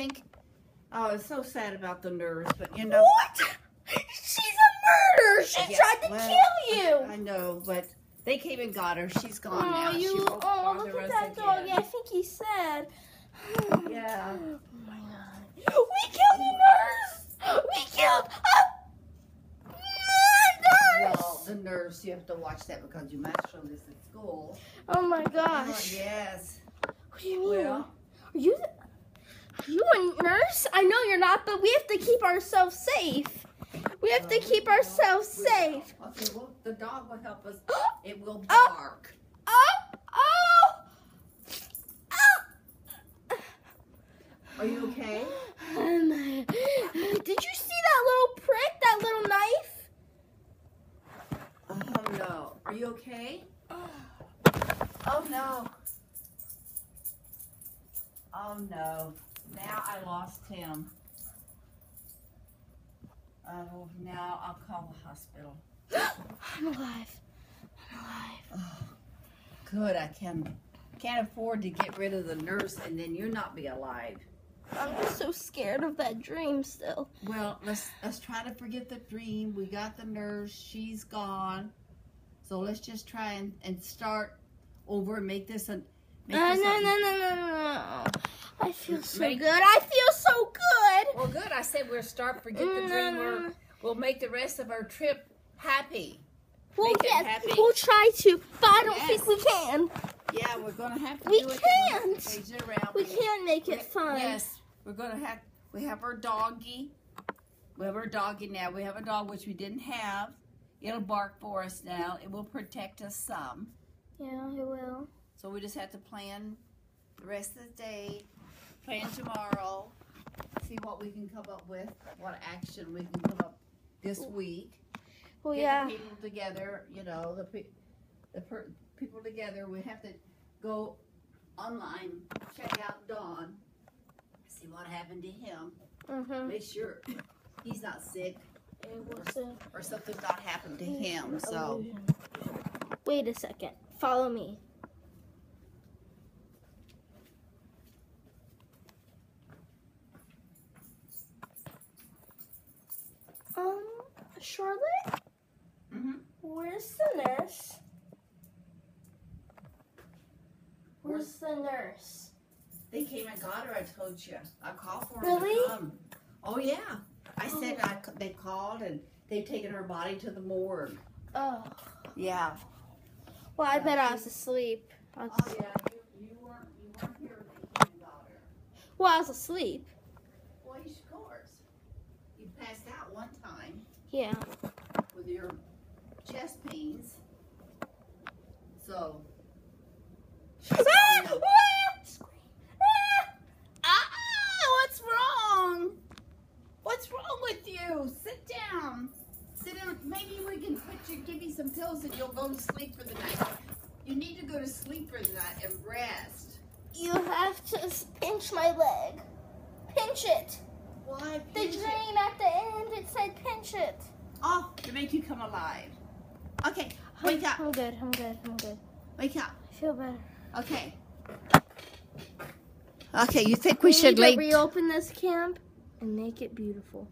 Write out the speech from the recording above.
think? Oh, it's so sad about the nurse, but you know. What? She's a murderer. She Yeah, tried to well, kill you. I know, but they came and got her. She's gone Oh, now. She you. Oh, look at that dog. Yeah, I think he's sad. Yeah. Oh my god. We killed the nurse. We killed a nurse. Well, the nurse, you have to watch that because you might show this at school. Oh my Oh, gosh. yes. What do you mean? Well, Are you? the- Nurse? I know you're not, but we have to keep ourselves safe. We have to keep ourselves safe. Okay, well, the dog will help us. It will Oh. bark. Oh! Oh! Oh! Are you okay? Oh. Did you see that little prick? That little knife? Oh, no. Are you okay? Oh, no. Oh, no. Now I lost him. Oh, now I'll call the hospital. I'm alive. I'm alive. Oh, good. I can can't afford to get rid of the nurse and then you not be alive. I'm just so scared of that dream still. Well, let's let's try to forget the dream. We got the nurse. She's gone. So let's just try and, and start over and make this a. Make No, no, no, no, no, no. I feel so Make- good. I feel so good. Well, good. I said we'll start forget the dream. We're, we'll make the rest of our trip happy. Well, Make yes, happy. we'll try to, but I don't Yes. think we can. Yeah, we're gonna have to We can't. Change it around. We can't make it fun. Yes, we're gonna have. We have our doggy. We have our doggy now. We have a dog which we didn't have. It'll bark for us now. It will protect us some. Yeah, it will. So we just have to plan the rest of the day, plan tomorrow, see what we can come up with, what action we can come up this week. Well, Get yeah. the people together, you know, the pe- the per- people together. We have to go online, check out Don, see what happened to him, Mm-hmm. make sure he's not sick It was a or something's not happened to him. So. Wait a second. Follow me. Charlotte, Mhm. where's the nurse? Where's the nurse? they came and got her. I told you. I called for her Really? to come. Oh yeah. I said I, they called and they've taken her body to the morgue. Oh, Yeah. well, I bet I was asleep. I was, Oh yeah. You, you weren't you weren't here when they came and got her. well, I was asleep. Well, of course. You passed out one time Yeah. with your chest pains. So. Ah! Ah! Ah! What's wrong? What's wrong with you? Sit down. Sit down. Maybe we can put you, give you some pills and you'll go to sleep for the night. You need to go to sleep for the night and rest. You have to pinch my leg. Pinch it. Why? The it? dream at the end, it said pinch it. Oh, to make you come alive. Okay, wake up. I'm good, I'm good, I'm good. Wake up. I feel better. Okay. Okay, you think we should need lay to reopen this camp and make it beautiful.